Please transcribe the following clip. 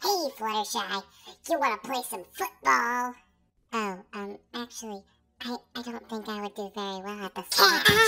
Hey, Fluttershy, you want to play some football? Oh, um, actually, I, I don't think I would do very well at the football.